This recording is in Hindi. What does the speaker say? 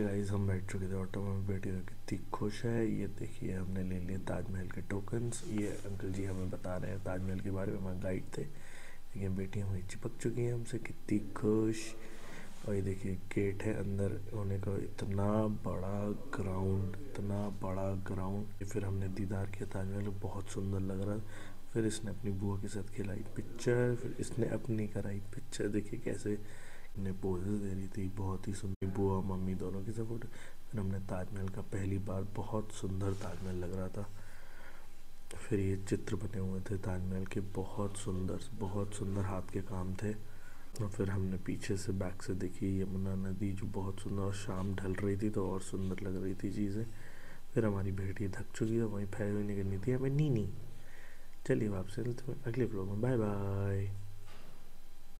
गाइस हम बैठ चुके थे ऑटो में बेटी तो कितनी खुश है। ये देखिए, हमने ले लिए ताजमहल के टोकन्स ये अंकल जी हमें बता रहे हैं, ताजमहल के बारे में हमारे गाइड थे। देखिए, बेटी हमारी चिपक चुकी हैं हमसे, कितनी खुश। और ये देखिए गेट है अंदर होने का, इतना बड़ा ग्राउंड इतना बड़ा ग्राउंड फिर हमने दीदार किया ताजमहल, बहुत सुंदर लग रहा। फिर इसने अपनी बुआ के साथ खिलाई पिक्चर फिर इसने अपनी कराई पिक्चर देखिए कैसे ने पोजेस दे रही थी, बहुत ही सुंदर बुआ मम्मी दोनों की सपोर्ट। फिर हमने ताजमहल का पहली बार बहुत सुंदर ताजमहल लग रहा था। फिर ये चित्र बने हुए थे ताजमहल के, बहुत सुंदर बहुत सुंदर हाथ के काम थे। और फिर हमने पीछे से बैक से देखी यमुना नदी, जो बहुत सुंदर, और शाम ढल रही थी तो और सुंदर लग रही थी चीज़ें। फिर हमारी भेड़ी थक चुकी है वहीं फैल हुई निकलनी थी हमें नी नी चलिए वापस अगले ब्लॉग में। Bye bye